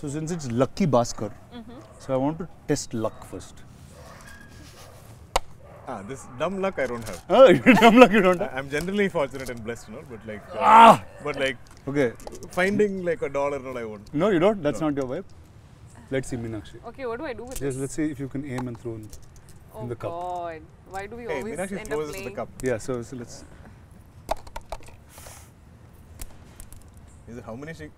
So since it's Lucky Baskhar, so I want to test luck first. Ah, this dumb luck I don't have. Oh, you dumb luck you don't have. I'm generally fortunate and blessed, you know, but like, uh, Ah! but like Okay. finding like a dollar, no, I won't. No, you don't. That's No. not your vibe. Let's see, Meenakshi. Okay, what do I do with Yes, this? let's see if you can aim and throw in. oh the cup. Oh God, why do we Hey, always Meenakshi end throws up us the playing? cup. Yeah, so, so let's. Is it how many she?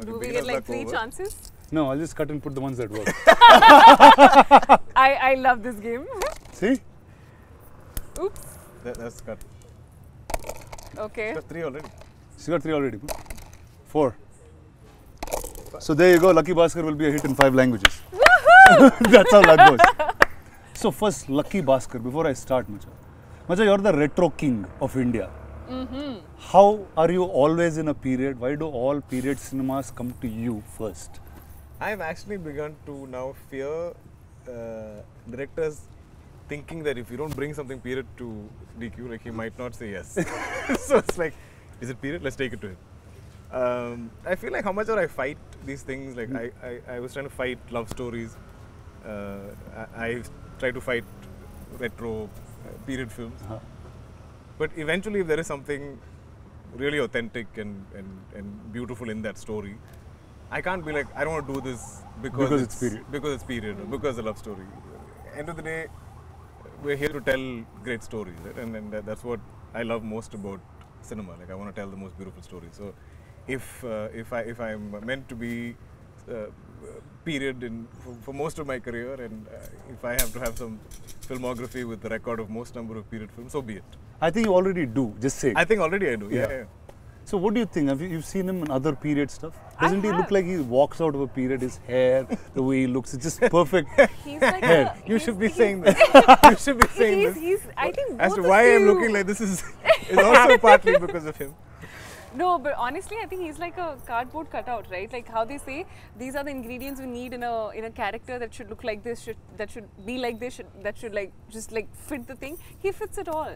Okay, do we get like three over. chances? No, I'll just cut and put the ones that work. I I love this game. see? Oops. That, that's cut. Okay. Got three already. She got three already. Four. So there you go. Lucky Baskhar will be a hit in five languages. That's how luck goes. So first, Lucky Baskhar. Before I start, Macha. Macha, you're the retro king of India. How are you always in a period? Why do all period cinemas come to you first? I've actually begun to now fear uh, directors thinking that if you don't bring something period to DQ, like he might not say yes. so it's like, is it period? Let's take it to him. Um, I feel like how much I fight these things, like I, I, I was trying to fight love stories. Uh, I, I try to fight retro uh, period films. Uh-huh. But eventually, if there is something really authentic and, and, and beautiful in that story, I can't be like, I don't want to do this because, Because it's period. Because it's period, or because it's a love story. End of the day, we're here to tell great stories, right? and, and that's what I love most about cinema. Like I want to tell the most beautiful stories. So, if uh, if I if I'm meant to be uh, period in for, for most of my career, and uh, if I have to have some filmography with the record of most number of period films, so be it. I think you already do. Just say. I think already I do. Yeah. Yeah. yeah. So what do you think? Have you you've seen him in other period stuff? Doesn't he look like he walks out of a period? His hair, the way he looks, it's just perfect. He's like Head. a, You he's- should be saying this. you should be saying He's, this. he's, I think As to why I'm looking like this is is also partly because of him. No, but honestly, I think he's like a cardboard cutout, right? Like how they say, these are the ingredients we need in a in a character that should look like this, should that should be like this, should, that should like just like fit the thing. He fits it all,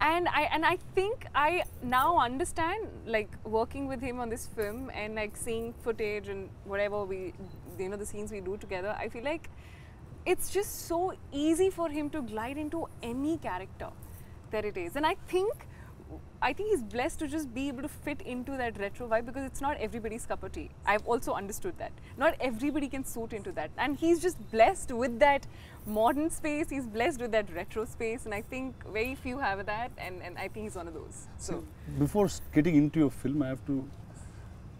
and I and I think I now understand like working with him on this film and like seeing footage and whatever we, you know, the scenes we do together. I feel like it's just so easy for him to glide into any character that it is, and I think I think he's blessed to just be able to fit into that retro vibe because it's not everybody's cup of tea. I've also understood that. Not everybody can suit into that. And he's just blessed with that modern space, he's blessed with that retro space, and I think very few have that, and, and I think he's one of those. So, So before getting into your film, I have to,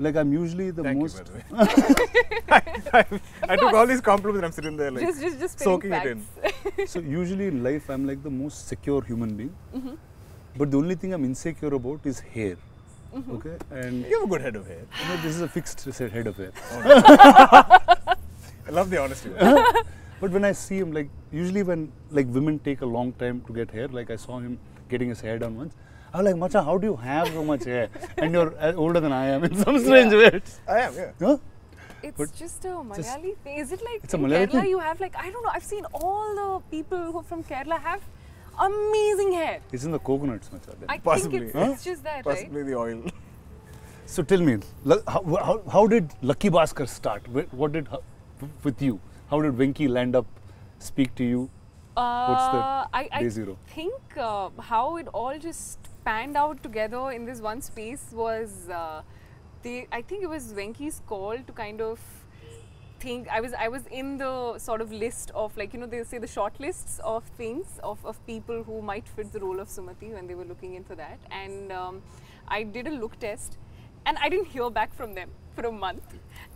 like, I'm usually the Thank most. you, by the way. I, I, I took all these compliments and I'm sitting there like just, just, just spitting soaking it in. so usually in life, I'm like the most secure human being. Mm-hmm. But the only thing I'm insecure about is hair. Mm-hmm. Okay, and You have a good head of hair. you know, this is a fixed set head of hair. I love the honesty. But when I see him, like usually when like women take a long time to get hair, like I saw him getting his hair done once. I was like, Macha, how do you have so much hair? And you're uh, older than I am in some strange way. It's- I am, yeah. Huh? It's But just a Malayali thing. Is it like It's a in Malayali Kerala thing. you have like I don't know. I've seen all the people who are from Kerala have amazing hair. It's in the coconuts, Macha. I Possibly. think it's, Huh? it's just that, right? Possibly the oil. So tell me, how, how, how did Lucky Baskhar start? What did with you? How did Venki land up, speak to you? What's the Uh, I, I day zero? think uh, how it all just panned out together in this one space was uh, the I think it was Venki's call to kind of think I was I was in the sort of list of like you know they say the short lists of things of, of people who might fit the role of Sumati when they were looking in for that and um, I did a look test and I didn't hear back from them for a month.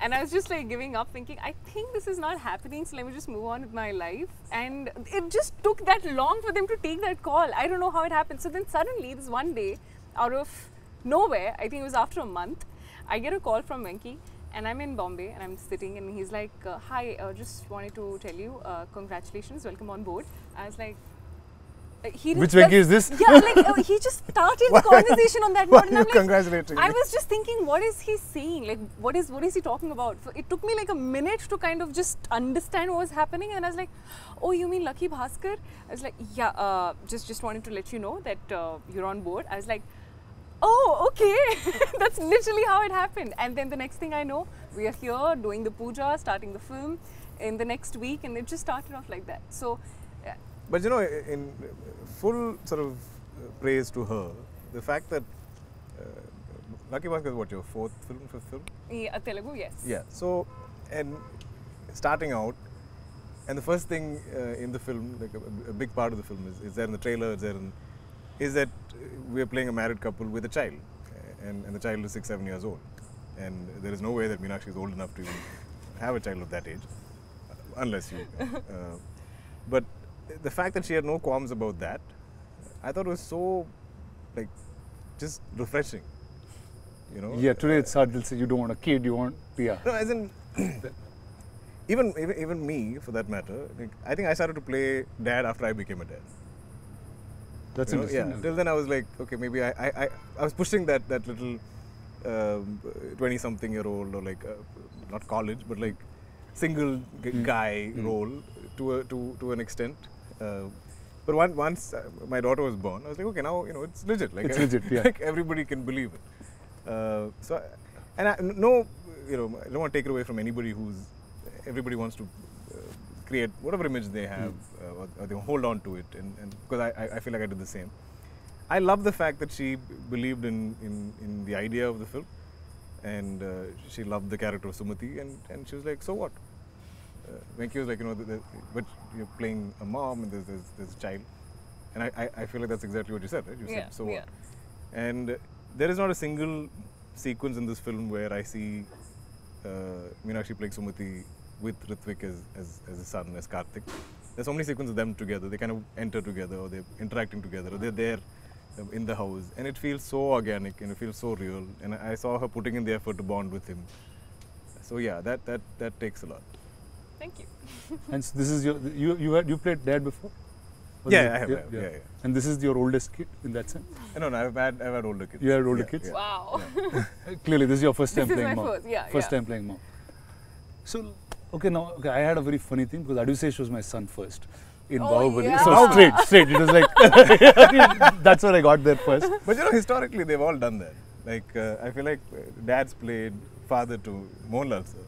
And I was just like giving up, thinking, I think this is not happening, so let me just move on with my life. And it just took that long for them to take that call. I don't know how it happened. So then suddenly, this one day, out of nowhere, I think it was after a month, I get a call from Venki. And I'm in Bombay and I'm sitting, and he's like, uh, Hi, uh, just wanted to tell you, uh, congratulations, welcome on board. I was like, uh, he Which Venki is this? Yeah, like uh, he just started the conversation on that note. and I'm like, congratulating I was just thinking, what is he saying? Like, what is what is he talking about? So it took me like a minute to kind of just understand what was happening, and I was like, "Oh, you mean Lucky Baskhar?" I was like, "Yeah, uh, just just wanted to let you know that uh, you're on board." I was like, oh, okay. That's literally how it happened. And then the next thing I know, we are here doing the puja, starting the film in the next week, and it just started off like that. So, yeah. But you know, in full sort of praise to her, the fact that uh, Lucky Baskhar is what your fourth film, fifth film? Yeah, Telugu, yes. Yeah. So, and starting out, and the first thing uh, in the film, like a, a big part of the film, is, is there in the trailer, is there in, is that we are playing a married couple with a child, and, and the child is six, seven years old, and there is no way that Meenakshi is old enough to even have a child of that age, unless you. Uh, but the fact that she had no qualms about that, I thought was so, like, just refreshing. You know. Yeah, today it's hard. They'll say you don't want a kid, you want yeah. No, as in, even, even even me, for that matter, like, I think I started to play dad after I became a dad. That's You know, interesting. Yeah. Till then, I was like, okay, maybe I I, I, I was pushing that that little twenty-something year old or like uh, not college, but like single g- Mm. guy Mm. role to a, to to an extent. Uh, but one, once uh, my daughter was born, I was like, okay, now you know it's legit. Like It's legit, yeah. like everybody can believe it. Uh, so, I- and I, no, you know, I don't want to take it away from anybody who's. Everybody wants to create whatever image they have, uh, or, or they hold on to it, and, and because I, I- I feel like I did the same. I love the fact that she believed in, in, in the idea of the film, and uh, she loved the character of Sumati, and, and she was like, so what? Uh, Venki was like, you know, the, the, but you're playing a mom and there's, there's, there's a child. And I, I, I feel like that's exactly what you said, right? You Yeah, said, so yeah. what? And uh, there is not a single sequence in this film where I see uh, Meenakshi playing Sumati with Ritvik as, as, as a son, as Karthik. There's so many sequences of them together. They kind of enter together, or they're interacting together, or they're there um, in the house. And it feels so organic and it feels so real. And I I saw her putting in the effort to bond with him. So yeah, that, that, that takes a lot. Thank you. And so this is your you you had you played dad before? Was Yeah, I have, I have, yeah, yeah. And this is your oldest kid in that sense. Uh, No, no, I've had, I've had older kids. You had older Yeah, kids? yeah. Wow. Clearly, this is your first time This is playing my mom. first, yeah, First yeah. time playing mom. So, okay, now okay, I had a very funny thing because Adivi Sesh was my son first in Oh, Bahubali. yeah. So straight, straight. It was like that's what I got there first. But you know, historically, they've all done that. Like, uh, I feel like dads played father to Mohanlal sir.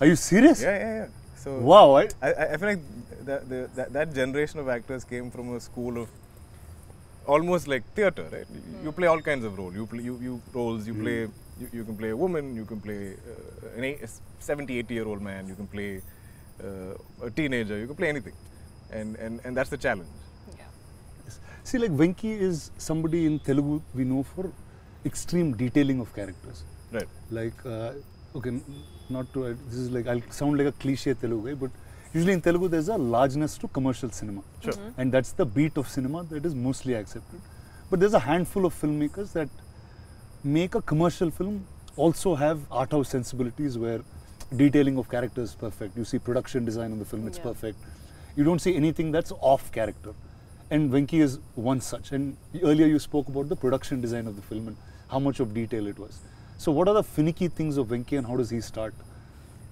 Are you serious? Yeah, yeah, yeah. So Wow. I, I, I I feel like that, the, that that generation of actors came from a school of almost like theater, right? You, you play all kinds of roles. You play you, you roles. You play you, you can play a woman. You can play uh, an eight, a 70, 80 year old man. You can play uh, a teenager. You can play anything, and and and that's the challenge. yeah. see, like Venki is somebody in Telugu we know for extreme detailing of characters. Right. like uh, okay not to uh, this is like i'll sound like a cliche telugu guy but usually in telugu there's a largeness to commercial cinema Sure. and that's the beat of cinema that is mostly accepted but there's a handful of filmmakers that make a commercial film also have art house sensibilities where detailing of characters is perfect you see production design on the film it's Yeah. perfect you don't see anything that's off character and Venki is one such and earlier you spoke about the production design of the film and how much of detail it was so what are the finicky things of Venki and how does he start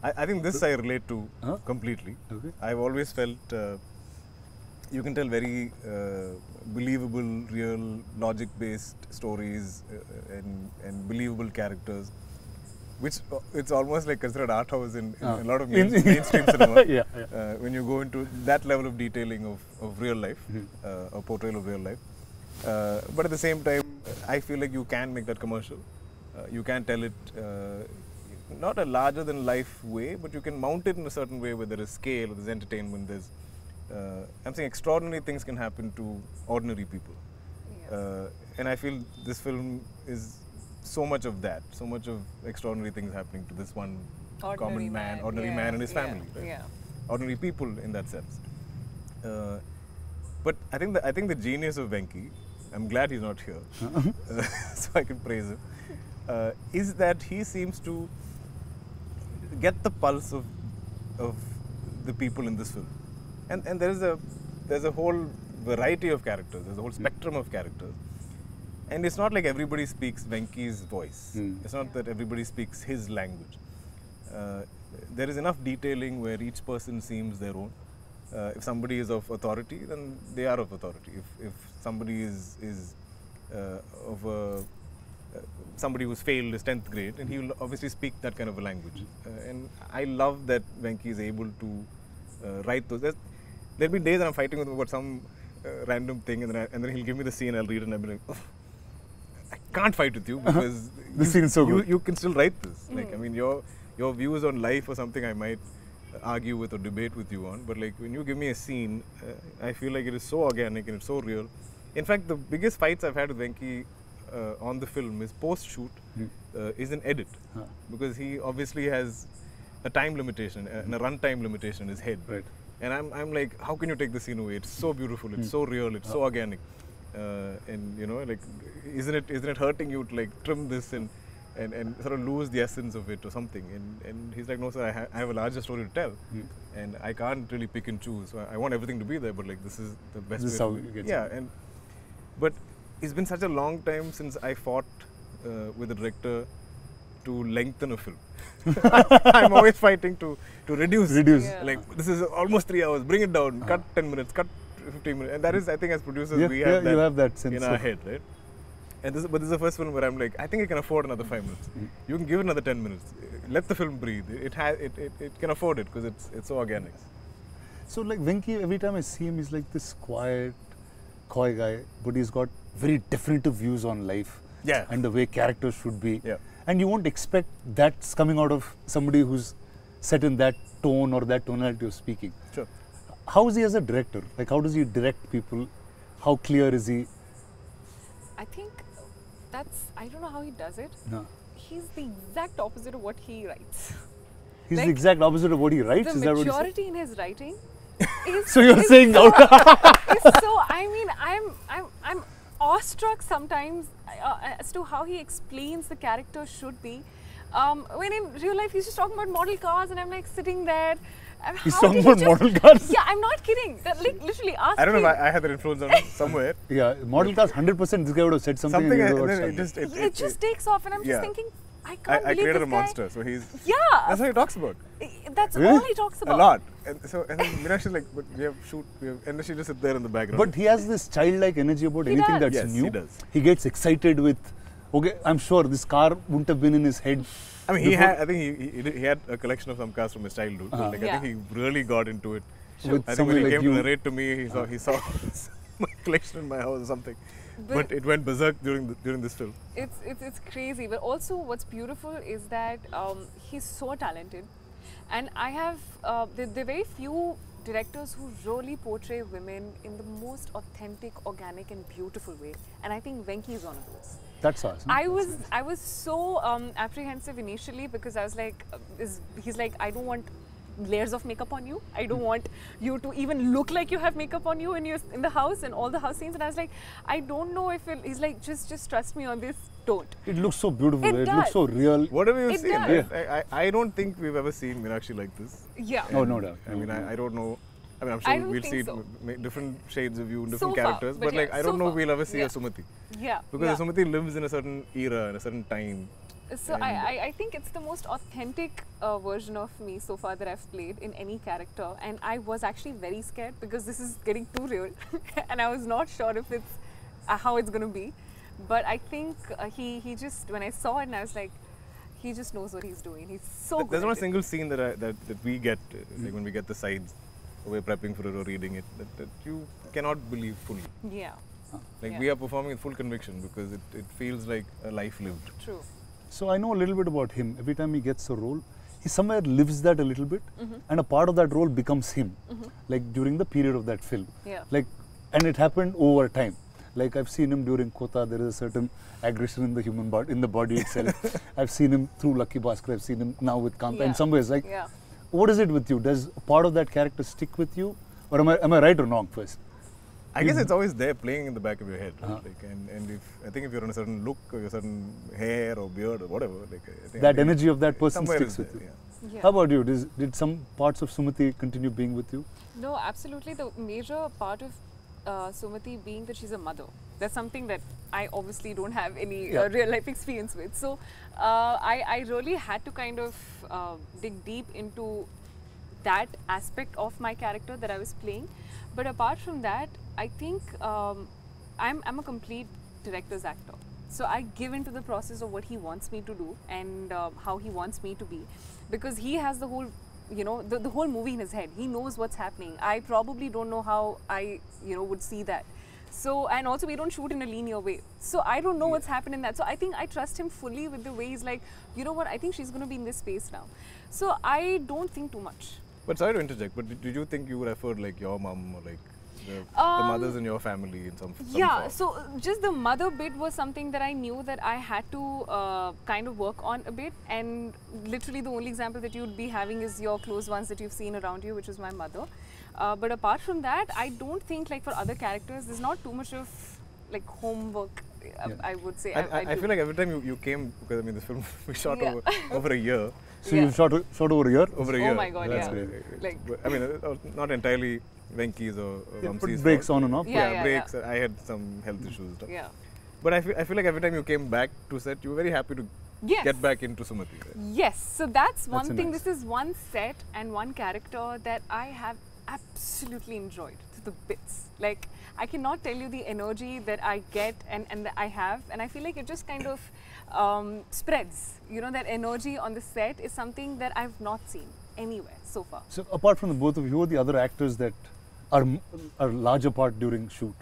I, I think this I relate to Huh? completely. Okay. I've always felt uh, you can tell very uh, believable, real, logic-based stories uh, and, and believable characters, which uh, it's almost like considered art house in, in Ah. a lot of In- main, mainstream cinema. Yeah, yeah. Uh, when you go into that level of detailing of, of real life, Mhm. uh, or portrayal of real life. Uh, but at the same time, I feel like you can make that commercial. Uh, you can tell it uh, not a larger than life way, but you can mount it in a certain way where there is scale, there's entertainment, there's. Uh, I'm saying extraordinary things can happen to ordinary people. Yeah. Uh, and I feel this film is so much of that, so much of extraordinary things happening to this one Ordinary common man, ordinary yeah, man and his yeah, family. right? Yeah. ordinary people in that sense. Uh, but I think the, I think the genius of Venki, I'm glad he's not here, uh, so I can praise him, uh, is that he seems to get the pulse of, of the people in this film, and and there is a there's a whole variety of characters, there's a whole spectrum of characters, and it's not like everybody speaks Venki's voice. Hmm. It's not that everybody speaks his language. Uh, there is enough detailing where each person seems their own. Uh, if somebody is of authority, then they are of authority. If, if somebody is is uh, of a uh, somebody who's failed his 10th grade, and he will obviously speak that kind of a language. Uh, and I love that Venki is able to uh, write those. There's, there'll be days that I'm fighting with him about some uh, random thing, and then, I, and then he'll give me the scene, I'll read it, and I'll be like, "Oh, I can't fight with you because The you, scene is so you, good. you can still write this. Like, I mean, your your views on life or something I might argue with or debate with you on, but like when you give me a scene, uh, I feel like it is so organic and it's so real. In fact, the biggest fights I've had with Venki uh, on the film is post shoot, uh, is an edit Huh. because he obviously has a time limitation uh, and a runtime limitation in his head. Right. And I'm, I'm like, how can you take the scene away? It's so beautiful, it's so real, it's so organic. Uh, and you know, like, isn't it isn't it hurting you to like trim this and and, and sort of lose the essence of it or something? And and he's like, no, sir, I, ha- I have a larger story to tell, and I can't really pick and choose. So I, I want everything to be there, but like, this is the best. This way how to it do Yeah, done. and but it's been such a long time since I fought uh, with the director to lengthen a film. I'm always fighting to to reduce. Reduce. Yeah. Like this is almost three hours. Bring it down. Cut ten minutes. Cut fifteen minutes. And that is, I think, as producers, Yeah, we yeah, have that you have that sense in our of- head, right? And this, but this is the first film where I'm like, I think I can afford another five minutes. Mm. You can give it another ten minutes. Let the film breathe. It has, it, it, it can afford it because it's it's so organic. So like Venki, every time I see him, he's like this quiet, coy guy, but he's got very definitive views on life. Yeah. And the way characters should be. Yeah. And you won't expect that's coming out of somebody who's set in that tone or that tonality of speaking. Sure. How is he as a director? Like how does he direct people? How clear is he? I think that's I don't know how he does it. No. He's the exact opposite of what he writes. He's Like, the exact opposite of what he writes. the is that what he maturity in his writing is So you're is saying so, is so I mean I'm I'm I'm awestruck sometimes uh, as to how he explains the character should be. Um, when in real life he's just talking about model cars and I'm like sitting there. um, He's talking did he about model cars? Yeah, I'm not kidding. That, like literally ask I don't know if. I, I had that influence on him somewhere. Yeah, model cars, 100% this guy would have said something. Something, and and he would then have it said just it, it, just takes off and I'm yeah. just thinking I I, can't I believe created this a guy- monster, so he's Yeah, that's what he talks about. I- that's Really? all he talks about. a lot. And so and then Meenakshi like, but we have shoot, we have, and then she just sit there in the background. But he has this childlike energy about He anything does. that's Yes, new. he does. He gets excited with, okay, I'm sure this car wouldn't have been in his head. I mean, he had. I think he, he, he had a collection of some cars from his childhood. Uh-huh. Like, Yeah. I think he really got into it. Sure. With I think when he like came you. to narrate to me, he saw he saw my collection in my house or something. But- But, it went berserk during the, during this film. it's, it's it's crazy but also what's beautiful is that um, he's so talented and i have uh, there, there are very few directors who really portray women in the most authentic organic and beautiful way and i think venki is one of those That's us. I was I was so um, apprehensive initially because I was like, uh, is, he's like, I don't want layers of makeup on you. I don't want you to even look like you have makeup on you when you're in the house and all the house scenes. And I was like, I don't know if he's like, just just trust me on this. Don't. It looks so beautiful. It It, looks so real. Whatever you It see, does. I, I, I don't think we've ever seen Meenakshi like this. Yeah. No, no doubt. I mean, I, I don't know. I mean, I'm sure we'll see so. m- m- different shades of you, So different far, characters. but But, like, yeah, I don't so know far. if we'll ever see Yeah. a Sumati. Yeah. Because yeah. Sumati lives in a certain era, in a certain time. So I, I, I think it's the most authentic uh, version of me so far that I've played in any character, and I was actually very scared because this is getting too real, and I was not sure if it's uh, how it's going to be. But I think uh, he he just when I saw it, and I was like, he just knows what he's doing. He's so Th- good. There's not at a it. single scene that, I, that that we get, uh, like when we get the sides, we're prepping for it or reading it, that, that you cannot believe fully. Yeah, Like Yeah. we are performing with full conviction because it, it feels like a life lived. true. So I know a little bit about him. Every time he gets a role, he somewhere lives that a little bit, Mm-hmm. and a part of that role becomes him. Like during the period of that film. Yeah. Like, and it happened over time. Like I've seen him during Kotha. There is a certain aggression in the human body, in the body itself. I've seen him through Lucky Baskhar. I've seen him now with Kaantha. In some ways, like, Yeah. what is it with you? Does part of that character stick with you, or am I am I right or wrong? First, I guess it's always there playing in the back of your head. Right? Uh-huh. Like, and, and if I think if you're on a certain look or a certain hair or beard or whatever, like I think I that think energy of that person sticks is with there, you. yeah. Yeah. How about you? Does, did some parts of Sumati continue being with you? No, absolutely. The major part of uh, Sumati being that she's a mother. That's something that I obviously don't have any Yeah. uh, real life experience with. So uh, I, I really had to kind of uh, dig deep into that aspect of my character that I was playing. But apart from that, I think um, I'm, I'm a complete director's actor. So I give into the process of what he wants me to do and uh, how he wants me to be, because he has the whole, you know, the, the whole movie in his head. He knows what's happening. I probably don't know how I, you know, would see that. So and also we don't shoot in a linear way. So I don't know what's happened in that. So I think I trust him fully with the way he's like, you know what? I think she's going to be in this space now. So I don't think too much. But sorry to interject, but did, did you think you referred like your mom or like the, the Um, mothers in your family in some, some yeah form? so uh, just the mother bit was something that i knew that i had to uh, kind of work on a bit and literally the only example that you'd be having is your close ones that you've seen around you which is my mother uh, but apart from that i don't think like for other characters there's not too much of like homework uh, Yeah. i would say I, I, I do. feel like every time you, you came, because I mean, this film we shot Yeah. over, over a year. So Yeah. you shot shot over a year? Over a year. Oh my God, That's yeah. great. Like- I mean, uh, uh, not entirely Venki's or, or Yeah, Vamsi's put breaks fault. on and off. Yeah, yeah, yeah. breaks. I had some health issues stuff. yeah But I feel, I feel like every time you came back to set, you were very happy to yes get back into Sumati. Right? Yes, so that's one That's thing. nice. This is one set and one character that I have absolutely enjoyed to the bits. Like, I cannot tell you the energy that I get and, and that I have, and I feel like it just kind of um, spreads. You know, that energy on the set is something that I've not seen anywhere so far. So apart from the both of you, who are the other actors that are m- are larger part during shoot?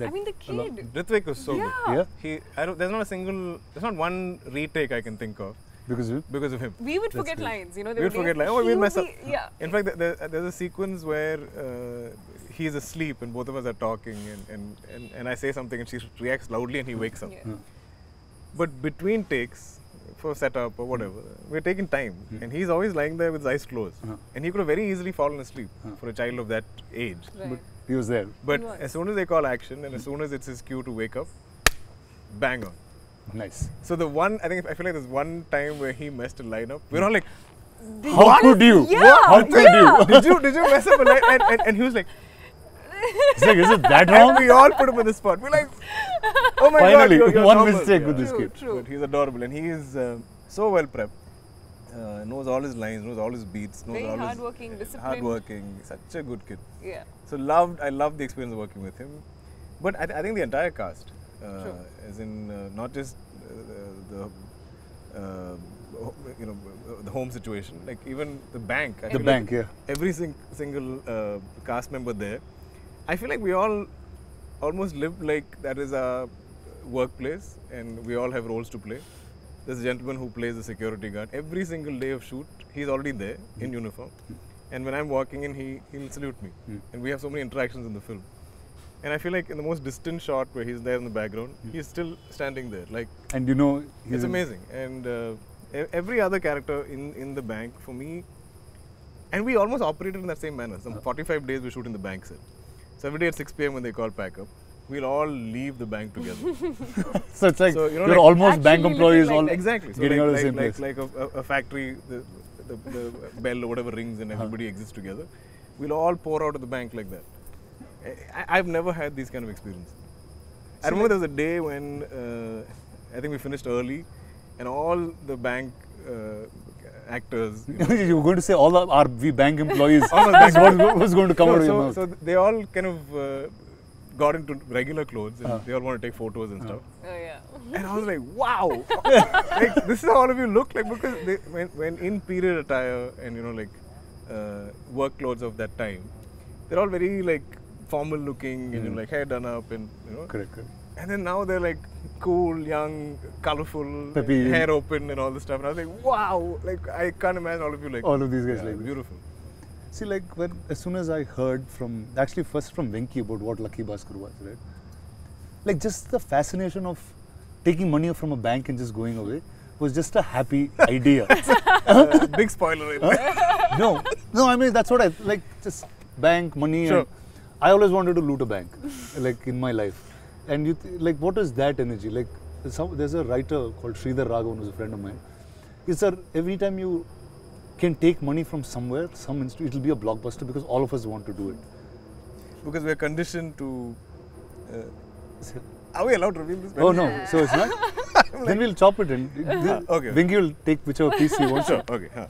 I mean, the a lot- kid. Ritvik was so Yeah. good. Yeah, He, I don't, there's not a single, there's not one retake I can think of because you, because of him. We would That's forget great. lines, you know. We would would forget lines. Oh, he we'll would mess up. Yeah. In fact, there, there's a sequence where uh, he's asleep and both of us are talking, and, and, and, and I say something and she reacts loudly and he wakes up. Yeah. Yeah. But between takes, for setup or whatever, we're taking time, Mm. and he's always lying there with his eyes closed, Uh-huh. and he could have very easily fallen asleep Uh-huh. for a child of that age. Right. but he was there. But was. as soon as they call action, and as soon as it's his cue to wake up, bang on. Nice. So the one, I think, I feel like there's one time where he messed a lineup. We're all like, How could you? Yeah, How could yeah. "Did you, did you mess up a line?" And, and, and he was like, you? It's like, is it that and wrong? we all put him on the spot. We're like, "Oh my God, Finally, you're, you're one normal." mistake Yeah. with this True, kid. true. But he's adorable, and he is uh, so well prepped. Uh, knows all his lines, knows all his beats, knows Very all hardworking, his disciplined. hardworking. Such a good kid. Yeah. So loved, I loved the experience of working with him. But I, th- I think the entire cast, uh, True. as in uh, not just uh, the, uh, you know, the home situation, like even the bank. I The bank, like yeah. Every sing- single uh, cast member there, I feel like we all almost live like that is our workplace, and we all have roles to play. There's a gentleman who plays the security guard. Every single day of shoot, he's already there in uniform. And when I'm walking in, he, he'll salute me. Mm. And we have so many interactions in the film. And I feel like in the most distant shot where he's there in the background, he's still standing there. Like, And you know, it's amazing. And uh, every other character in, in the bank, for me, and we almost operated in that same manner. Some 45 days we shoot in the bank set. So every day at 6 p.m. when they call pack up, we'll all leave the bank together. So it's like So, you know, you're like- almost bank employees living all like exactly. So getting like, out of the like, same like, place. like a, a, a factory, the, the, the bell or whatever rings and Uh-huh. everybody exists together. We'll all pour out of the bank like that. I, I've never had these kind of experiences. I remember there was a day when uh, I think we finished early, and all the bank uh, actors. you know, you were going to say all the, our we bank employees. All the That's bank what was going to come no, out of your so, mouth. so they all kind of uh, got into regular clothes and Uh. they all want to take photos and Uh. stuff. Oh yeah. And I was like, wow, like this is how all of you look like because they, when, when in period attire and you know like uh, work clothes of that time, they're all very like formal looking and you know, Mm. like hair done up and you know. correct, correct. And then now they're like cool, young, colorful, Peppy. hair open and all this stuff. And I was like, wow, like I can't imagine all of you like All of these guys yeah, like this. See, like when as soon as I heard from actually first from Venki about what Lucky Baskhar was, right? Like just the fascination of taking money from a bank and just going away was just a happy idea. Uh, big spoiler. there. no, no, I mean that's what I like. Just bank money. Sure. And I always wanted to loot a bank, like in my life. And you th- like, what is that energy? Like, there's, some, there's a writer called Sridhar Raghavan, who's a friend of mine. He said every time you can take money from somewhere, some institute, it'll be a blockbuster because all of us want to do it. because we're conditioned to. Uh, are we allowed to reveal this? Oh no, so it's not. then we'll chop it and okay then Okay. Venki will take whichever piece he wants. Sure. Okay. Huh.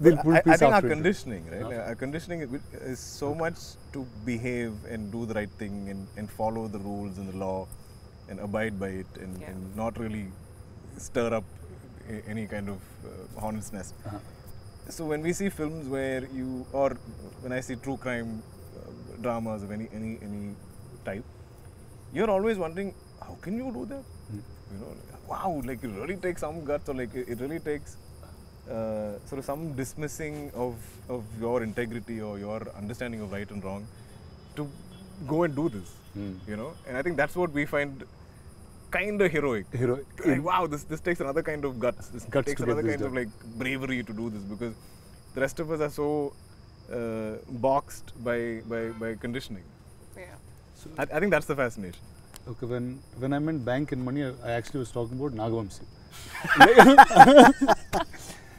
They'll put I, piece I think our after it. conditioning, right? Huh? Our conditioning is, is so much to behave and do the right thing and, and follow the rules and the law and abide by it and, Yeah. and not really stir up a- any kind of uh, hornet's nest. Uh-huh. So when we see films where you, or when I see true crime uh, dramas of any any any type, you're always wondering how can you do that? Mm. You know, like, wow, like it really takes some guts, or like it, really takes uh, sort of some dismissing of of your integrity or your understanding of right and wrong to go and do this. Mm. You know, and I think that's what we find kind of heroic. Heroic. Like, wow, this this takes another kind of guts. This Guts takes to get another this kind of done. like bravery to do this because the rest of us are so uh, boxed by, by by conditioning. Yeah. So, I, I think that's the fascination. okay, when when I meant bank and money, I, I actually was talking about Nagavamsi.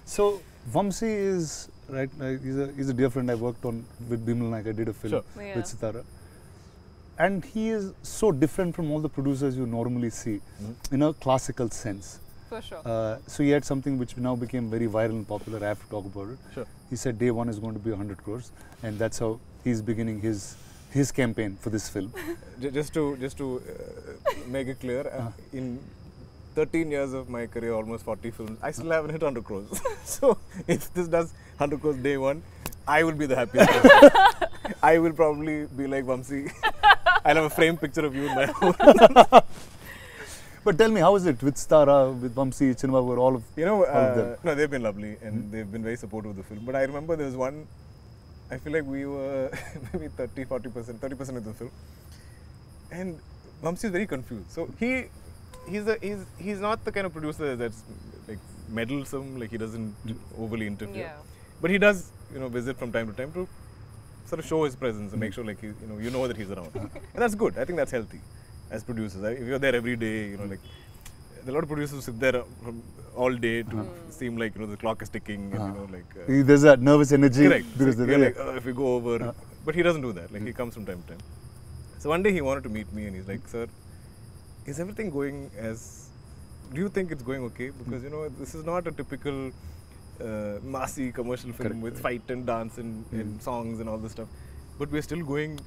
so Vamsi is right. Uh, he's a he's a dear friend. I worked on with Bheemla Nayak. I did a film Sure. Yeah. with Sithara. And he is so different from all the producers you normally see Mhm. in a classical sense. For sure. Uh, so he had something which now became very viral and popular. I have to talk about it. Sure. He said day one is going to be 100 crores, and that's how he's beginning his his campaign for this film. Just to just to uh, make it clear, uh, Uh. in 13 years of my career, almost 40 films, I still haven't hit 100 crores. so if this does 100 crores day one, I will be the happiest. I will probably be like Vamsi. I'll have a framed picture of you in my home. But tell me, how is it with Sithara, with Vamsi, Chinmabur, all of You know, All of uh, them. no, they've been lovely and Mm. they've been very supportive of the film. But I remember there was one, I feel like we were maybe 30, 40%, 30% of the film. And Vamsi is very confused. So he, he's, a, he's, he's not the kind of producer that's like meddlesome, like he doesn't overly interfere. yeah. But he does, you know, visit from time to time to sort of show his presence and make sure like he, you know, you know that he's around. and that's good. I think that's healthy as producers. If you're there every day, you know, like a lot of producers sit there from all day to seem like you know the clock is ticking and you Uh-huh. know like uh, there's that nervous energy correct because So like, like, "Oh, if we go over, Uh. but he doesn't do that. Like he comes from time to time. So one day he wanted to meet me and he's like, "Sir, is everything going as? Do you think it's going okay? Because you know this is not a typical uh, massy commercial film Correct. with fight and dance and, and songs and all this stuff, but we're still going.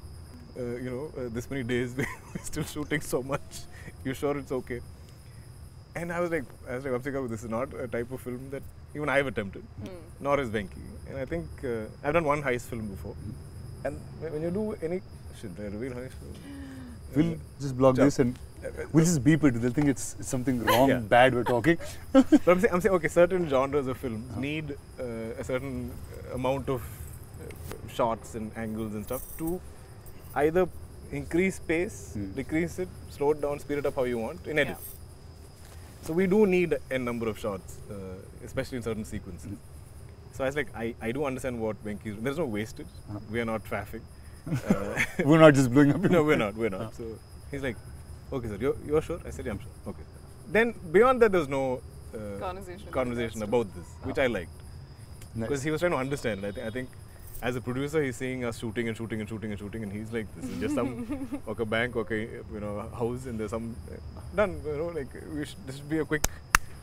Uh, you know, uh, this many days we're still shooting so much. You sure it's okay? And I was like, I was like, Vamsika, this is not a type of film that even I've attempted, nor is Venki. And I think uh, I've done one heist film before. And when when you do any, should I reveal heist film? We'll Uh, just block Sure. this and uh, uh, we'll just beep it. They'll think it's, it's something wrong, Yeah. bad we're talking. But I'm saying, I'm saying, okay, certain genres of films need uh, a certain amount of uh, shots and angles and stuff to either increase pace, Hmm. decrease it, slow it down, speed it up how you want in edit. Yeah. So we do need a number of shots, uh, especially in certain sequences. So I was like, I, I do understand what Venki. There's no wastage. Uh-huh. We are not traffic. Uh, we're not just blowing up. no, we're not. We're not. So he's like, okay, sir, you're, you're sure? I said, yeah, I'm sure. Okay. Then beyond that, there's no uh, Conversation. conversation about this, which I liked Nice. because he was trying to understand. I think, I think as a producer, he's seeing us shooting and shooting and shooting and shooting, and he's like, this is just some okay bank, okay, you know, house, and there's some done. You know, like we should, this should be a quick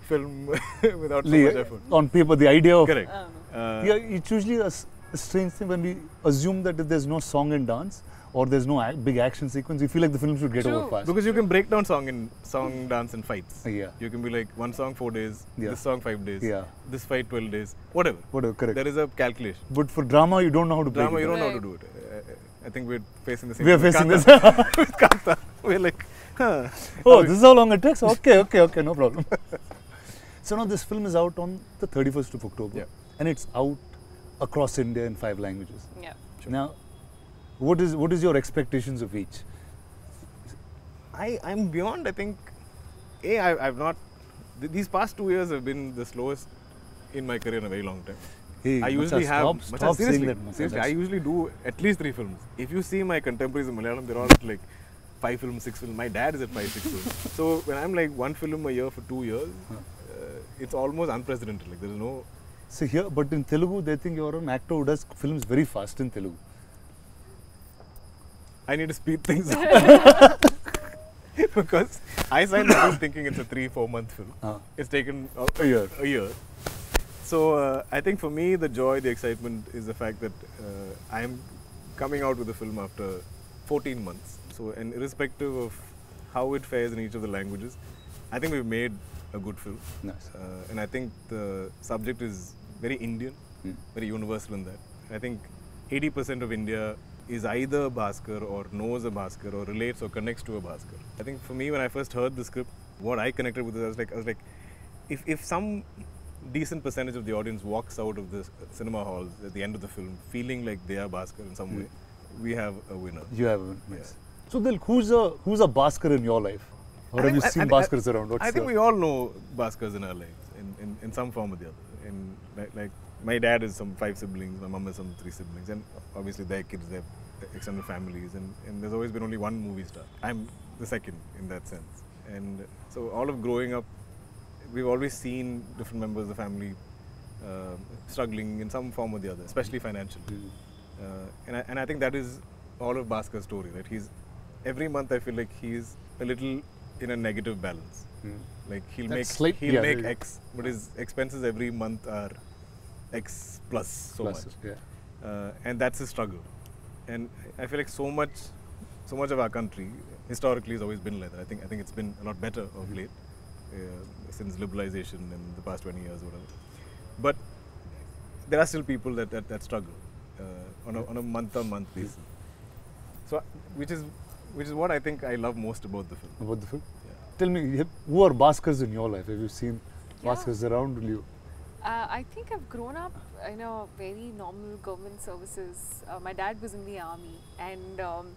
film without so much effort. on paper, the idea of Correct. I don't know. Uh, yeah, it's usually a, s- a strange thing when we assume that if there's no song and dance or there's no ac- big action sequence, we feel like the film should get over True. fast. Because you can break down song and song, dance, and fights. Uh, yeah, You can be like one song four days, Yeah. this song five days, yeah, this fight twelve days, whatever. whatever, correct. There is a calculation. but for drama, you don't know how to break Drama, you don't know how to do it. Uh, I think we're facing the same. We are thing with facing this. With Kaantha. We're like, huh. Oh, How this is how long it takes? Okay, okay, okay, no problem. so now this film is out on the 31st of October Yeah. and it's out across India in five languages. Yeah. Now, what is what is your expectations of each? I, I'm beyond, I think, A, I, I've not, th- these past two years have been the slowest in my career in a very long time. Hey, I usually have, stop, Macha, stop seriously, that. Seriously, I usually do at least three films. If you see my contemporaries in Malayalam, they're all like five films, six films. My dad is at five, six films. So when I'm like one film a year for two years, Huh. uh, it's almost unprecedented. Like there is no, So here, but in Telugu, they think you're an actor who does films very fast in Telugu. I need to speed things up. because I signed the film thinking it's a three, four month film. Uh, It's taken uh, a year. a year. So uh, I think for me, the joy, the excitement is the fact that uh, I am coming out with the film after 14 months. So, and irrespective of how it fares in each of the languages. I think we've made a good film, Nice. uh, and I think the subject is very Indian, Mm. very universal in that. I think 80% of India is either a Bhaskar or knows a Bhaskar or relates or connects to a Bhaskar. I think for me, when I first heard the script, what I connected with it, I was like, I was like, if, if some decent percentage of the audience walks out of the cinema halls at the end of the film feeling like they are Bhaskar in some Mm. way, we have a winner. You have a nice. So then, who's a who's a Bhaskar in your life, or have think- you seen I- I- Bhaskars around? What's I think the- we all know Bhaskars in our lives in, in, in some form or the other. In like, like my dad is some five siblings, my mom is some three siblings, and obviously their kids, their extended families, and, and there's always been only one movie star. I'm the second in that sense, and so all of growing up, we've always seen different members of the family uh, struggling in some form or the other, especially financially. Mm. Uh, and, I, and I think that is all of Bhaskar's story, right? He's every month I feel like he's a little in a negative balance. Mm. Like he'll That's make slight- he'll yeah, make yeah. X, but his expenses every month are X plus so Plus, much, Yeah. uh, and that's his struggle. And I feel like so much, so much of our country historically has always been like that. I think I think it's been a lot better of Mm-hmm. late uh, since liberalization in the past 20 years or whatever. But there are still people that that, that struggle uh, on a on a month on month basis. So which is which is what I think I love most about the film. About the film. Yeah. Tell me, who are Bhaskars in your life? Have you seen Yeah. Bhaskars around? You? Uh, I think I've grown up in a very normal government services. Uh, my dad was in the army, and um,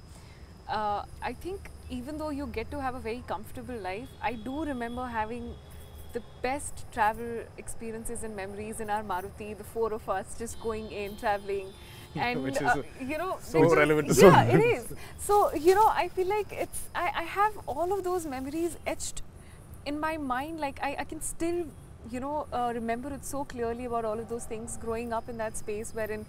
uh, I think even though you get to have a very comfortable life, I do remember having the best travel experiences and memories in our Maruti. The four of us just going in traveling, and Which is uh, you know, so which is- relevant to Yeah, it is. So you know, I feel like it's. I, I have all of those memories etched in my mind like I, I can still you know uh, remember it so clearly about all of those things growing up in that space wherein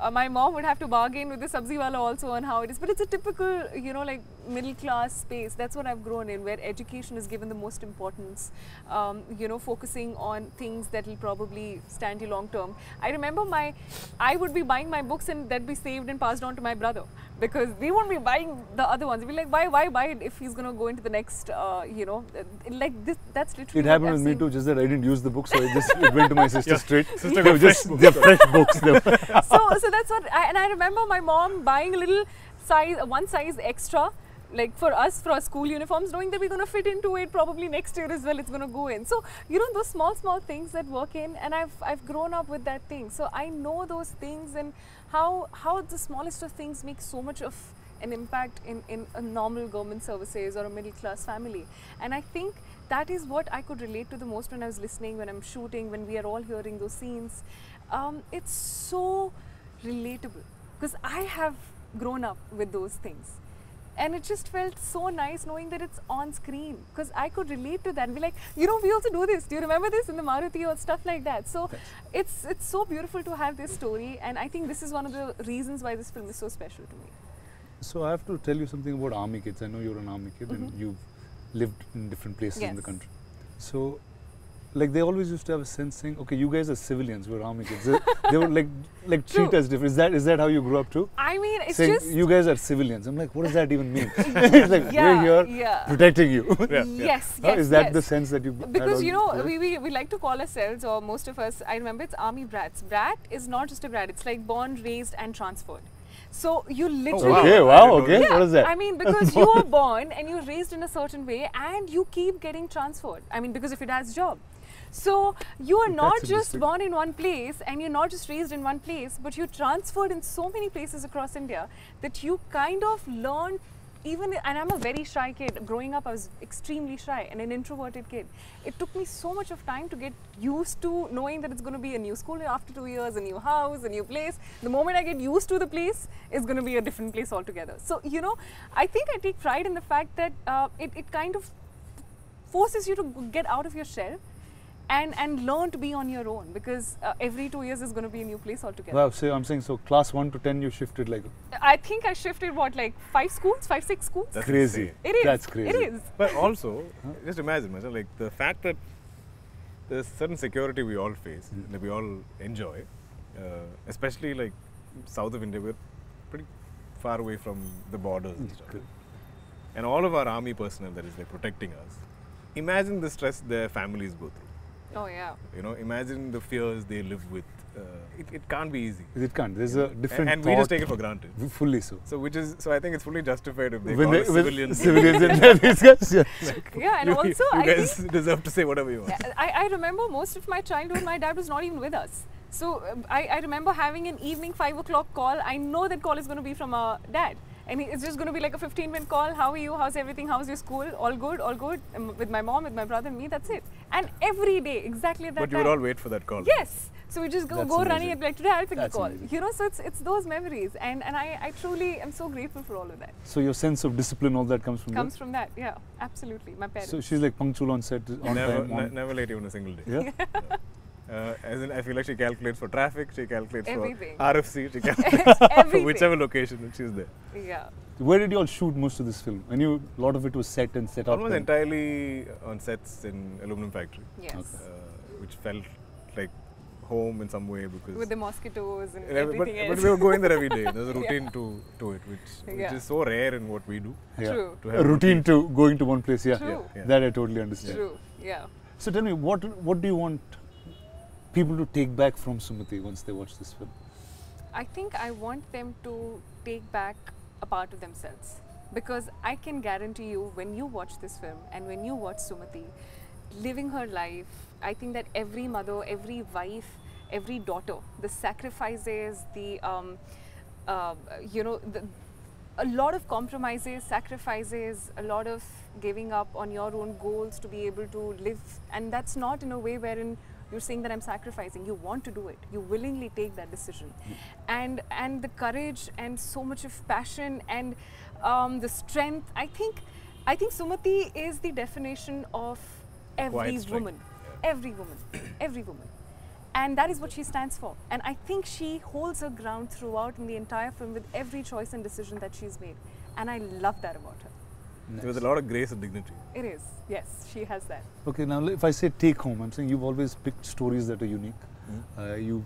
uh, my mom would have to bargain with the sabzi wala also on how it is but it's a typical you know like middle class space that's what i've grown in where education is given the most importance um, you know focusing on things that will probably stand you long term i remember my i would be buying my books and that'd be saved and passed on to my brother because we won't be buying the other ones. We'll be like, why, why buy it if he's gonna go into the next, uh, you know, like this. That's literally. It happened I've with me too. Just that I didn't use the book, so I just it went to my sister Yeah. straight. Sister they got were just fresh they're fresh books. They were- so, so that's what. I, and I remember my mom buying a little size, one size extra. Like for us, for our school uniforms, knowing that we're going to fit into it probably next year as well, it's going to go in. So, you know, those small, small things that work in, and I've, I've grown up with that thing. So, I know those things and how, how the smallest of things make so much of an impact in, in a normal government services or a middle class family. And I think that is what I could relate to the most when I was listening, when I'm shooting, when we are all hearing those scenes. Um, it's so relatable because I have grown up with those things. And it just felt so nice knowing that it's on screen because I could relate to that and be like, you know, we also do this. Do you remember this in the Maruti or stuff like that? So it's it's so beautiful to have this story, and I think this is one of the reasons why this film is so special to me. So I have to tell you something about army kids. I know you're an army kid and mm-hmm. you've lived in different places in the country. So, like they always used to have a sense saying, "Okay, you guys are civilians. We're army kids." They, they would like like treat us different. Is that is that how you grew up too? I mean, it's saying just you guys are civilians. I'm like, what does that even mean? it's like yeah, we're here yeah. protecting you. Yeah, yeah. Yes, Huh? yes, is that yes. the sense that you had because you know we, we, we like to call ourselves or most of us i remember it's army brats brat is not just a brat it's like born raised and transferred so you oh, literally wow. Okay, wow, okay. that. What is that? I mean, because you are born and you're raised in a certain way and you keep getting transferred. I mean, because of your dad's job. So you are not just born in one place and you're not just raised in one place, but you're transferred in so many places across India that you kind of learn even and I'm a very shy kid. Growing up I was extremely shy and an introverted kid. It took me so much of time to get used to knowing that it's going to be a new school after 2 years, a new house, a new place. The moment I get used to the place, it's going to be a different place altogether. So, you know, I think I take pride in the fact that uh, it, it kind of forces you to get out of your shell and, and learn to be on your own because uh, every two years is going to be a new place altogether. Wow, so I'm saying so class one to ten you shifted like I think I shifted what, like five schools, five, six schools? That's crazy. it is. That's crazy. It is. But also, just imagine, Macha, like the fact that there's certain security we all face, Mm. that we all enjoy, uh, especially like south of India, we're pretty far away from the borders and Mm, stuff. good. and all of our army personnel that is like protecting us. Imagine the stress their families go through. Oh yeah. You know, imagine the fears they live with. Uh, it, it can't be easy. It can't. There's a And- different and, we just take it for granted. Fully so. So which is so I think it's fully justified if they when call they, us civilians. civilians and then these guys, yeah. Yeah, and you, also you I guys think deserve to say whatever you want. Yeah, I, I remember most of my childhood, my dad was not even with us. So um, I, I remember having an evening five o'clock call. I know that call is going to be from our dad. And he- it's just going to be like a 15 minute call. How are you? How's everything? How's your school? All good? All good? Um, with my mom, with my brother, and me. That's it. And every day, exactly that But you time. would all wait for that call. Yes. So we just go, That's go running amazing. and be like, today I'll pick That's the call. amazing. You know, so it's, it's those memories. And, and I, I truly am so grateful for all of that. So your sense of discipline, all that comes from Comes from that. Yeah, absolutely. My there. parents. So she's like punctual on set, on Never, time. ne- On, never late even a single day. yeah. Uh, as in, I feel like she calculates for traffic, she calculates Everything. for RFC, she calculates for Everything. whichever location that she's there. Yeah. Where did you all shoot most of this film? I knew a lot of it was set and set up. Almost and- entirely on sets in aluminum factory, Yes. Okay. uh, which felt like home in some way because. With the mosquitoes and Yeah, but, everything but else. we were going there every day. There's a Yeah. routine to, to it, which, which Yeah. is so rare in what we do. yeah. True. To A have routine to going to one place, yeah. True. Yeah. That I totally understand. True. Yeah. So tell me, what what do you want people to take back from Sumati once they watch this film? I think I want them to take back a part of themselves. Because I can guarantee you when you watch this film and when you watch Sumati living her life, I think that every mother, every wife, every daughter, the sacrifices, the um, uh, you know, the, a lot of compromises, sacrifices, a lot of giving up on your own goals to be able to live, and that's not in a way wherein you're saying that I'm sacrificing. You want to do it. You willingly take that decision, and and the courage and so much of passion and um, the strength. I think, I think Sumati is the definition of every woman, every woman, every woman. And that is what she stands for. And I think she holds her ground throughout in the entire film with every choice and decision that she's made. And I love that about her. There was a lot of grace and dignity. It is. Yes, she has that. Okay, now if I say take home, I'm saying you've always picked stories that are unique. Uh, you've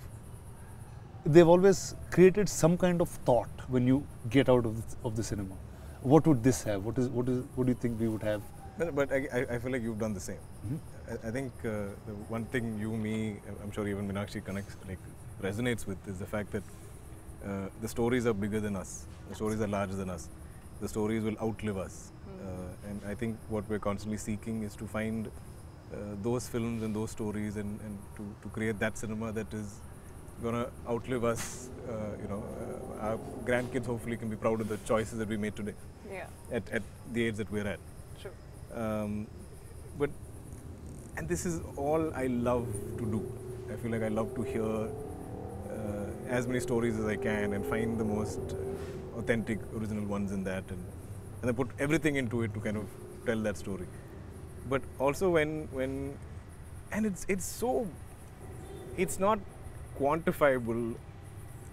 they've always created some kind of thought when you get out of the, of the cinema. What would this have? What is what is what do you think we would have? But, but I, I- I feel like you've done the same. Mhm. I, I think uh, the one thing you, me, I'm sure even Meenakshi connects, like resonates with is the fact that uh, the stories are bigger than us. The stories are larger than us. The stories will outlive us. Uh, and I think what we're constantly seeking is to find uh, those films and those stories and, and to, to create that cinema that is gonna outlive us. Uh, you know, uh, our grandkids hopefully can be proud of the choices that we made today Yeah, at, at the age that we're at. true. Um, but and this is all I love to do. I feel like I love to hear uh, as many stories as I can and find the most authentic, original ones in that, and and I put everything into it to kind of tell that story. But also when when and it's it's so it's not quantifiable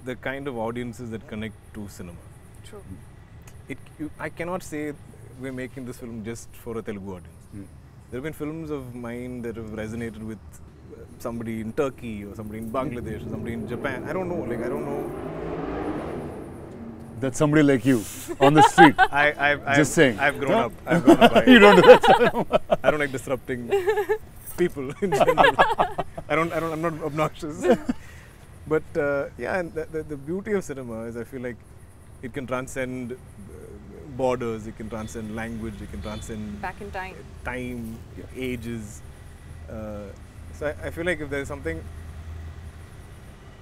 the kind of audiences that connect to cinema True. it, you, I cannot say we're making this film just for a Telugu audience. Mm. There have been films of mine that have resonated with uh, somebody in Turkey or somebody in Bangladesh or somebody in Japan. I don't know. Like I don't know. That's somebody like you on the street. I, I've, I've, Just saying. I've grown No? up. I've grown up. I, you don't do that. I don't like disrupting people in general. I don't. I don't. I'm not obnoxious. but uh, yeah, and the, the, the beauty of cinema is I feel like it can transcend uh, borders. It can transcend language. It can transcend Back in time. time, ages. Uh, so I, I feel like if there's something,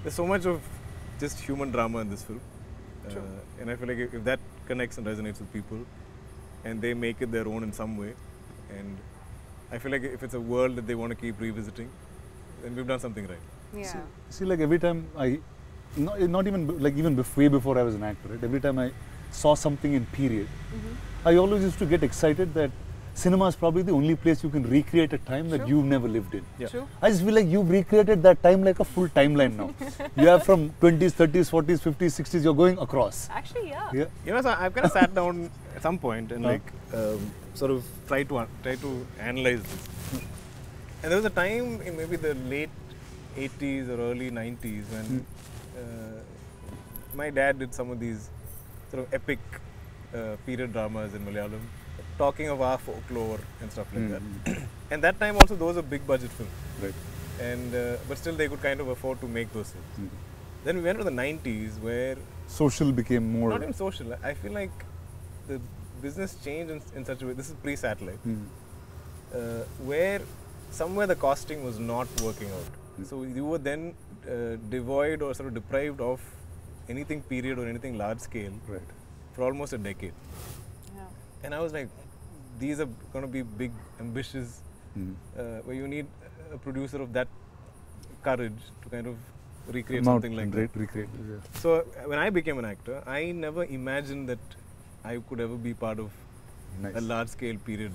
there's so much of just human drama in this film, uh, and I feel like if, if that connects and resonates with people, and they make it their own in some way, and I feel like if it's a world that they want to keep revisiting, then we've done something right. Yeah. See, like every time I, not, not even like even bef- way before I was an actor, right? Every time I saw something in period, Mm-hmm. I always used to get excited that cinema is probably the only place you can recreate a time that True. you've never lived in. Yeah. True. I just feel like you've recreated that time like a full timeline now. you have from 20s, 30s, 40s, 50s, 60s, you're going across. Actually, yeah. Yeah. You know, so I've kind of sat down at some point and Huh. like um, sort of try to try to analyze this. And there was a time in maybe the late 80s or early 90s when uh, my dad did some of these sort of epic uh, period dramas in Malayalam. Talking of our folklore and stuff like Mm. that. and that time also those were big budget films, Right. and uh, but still they could kind of afford to make those films. Mm. Then we went to the 90s where Social became more. not even social. I feel like the business changed in, in such a way. This is pre-satellite, Mm. uh, where somewhere the costing was not working out. Mm. So you were then uh, devoid or sort of deprived of anything period or anything large scale Right. for almost a decade. Yeah. And I was like, these are going to be big, ambitious, Mm. uh, where you need a producer of that courage to kind of recreate something like that. recreate. Yeah. So uh, when I became an actor, I never imagined that I could ever be part of Nice. a large-scale period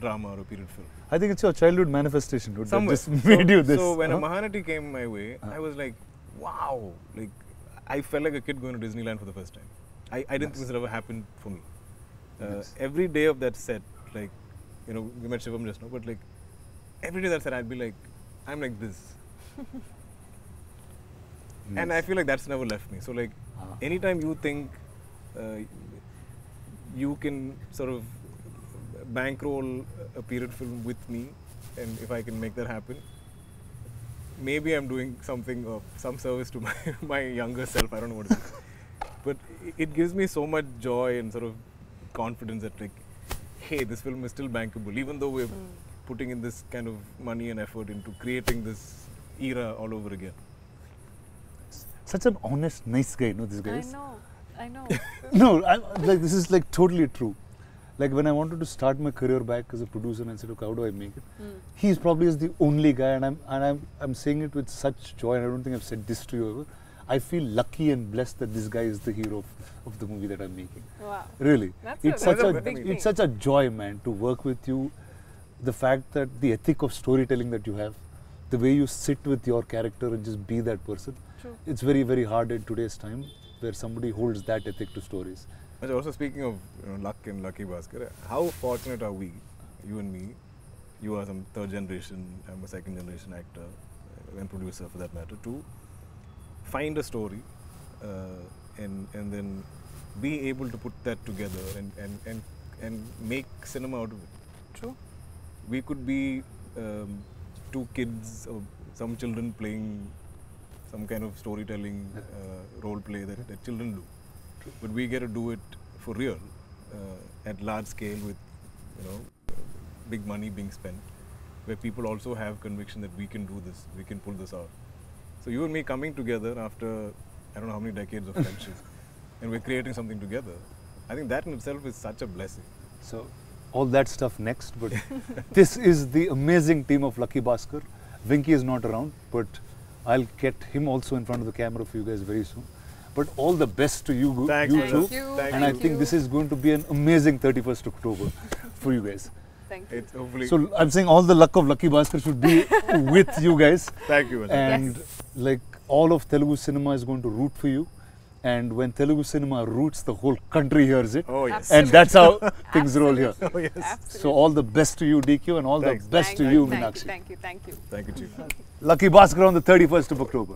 drama or a period film. I think it's your childhood manifestation, dude. That Somewhere. just made so, you this. So when huh? a Mahanati came my way, Uh. I was like, wow! Like I felt like a kid going to Disneyland for the first time. I, I didn't Nice. think this had ever happened for me. Uh, Nice. Every day of that set, like you know, we met Shivam just now, but like every day that set, I'd be like, I'm like this, and I feel like that's never left me. So like Ah. anytime you think uh, you can sort of bankroll a period film with me, and if I can make that happen, maybe I'm doing something of some service to my, my younger self. I don't know what it is, but it gives me so much joy and sort of confidence that like, hey, this film is still bankable, even though we're Mm. putting in this kind of money and effort into creating this era all over again. Such an honest, nice guy, you know, this guy I know. I know. no, I, like this is like totally true. Like when I wanted to start my career back as a producer and I said, okay, how do I make it? Mm. He's probably is the only guy, and I'm and I'm I'm saying it with such joy. And I don't think I've said this to you ever. I feel lucky and blessed that this guy is the hero of, of the movie that I'm making. Wow. Really, That's it's a, such that's a, a big it's such a joy, man, to work with you. The fact that the ethic of storytelling that you have, the way you sit with your character and just be that person, True. it's very very hard in today's time where somebody holds that ethic to stories. But also speaking of you know, luck and Lucky Baskhar, how fortunate are we, you and me? You are some third generation, I'm a second generation actor uh, and producer for that matter, to find a story uh, and and then be able to put that together and, and, and, and make cinema out of it. True. We could be um, two kids or some children playing some kind of storytelling uh, role play that, that children do but we get to do it for real uh, at large scale with you know big money being spent where people also have conviction that we can do this we can pull this out so you and me coming together after i don't know how many decades of friendship and we're creating something together i think that in itself is such a blessing So, all that stuff next. But this is the amazing team of Lucky Baskhar. Venky is not around, but I'll get him also in front of the camera for you guys very soon. But all the best to you, Thanks, you man. two. Thank you. Thank and I think you. this is going to be an amazing 31st October for you guys. Thank you. it's hopefully So I'm saying all the luck of Lucky Baskhar should be with you guys. thank you Vijay. And like all of Telugu cinema is going to root for you. And when Telugu cinema roots, the whole country hears it. oh yes And that's how things roll here. oh yes Absolutely. So all the best to you, DQ, and all Thanks. the best Thank to you. you, Thank Meenakshi. you. Thank you. Thank you. thank you chief Lucky Baskhar on the 31st of October.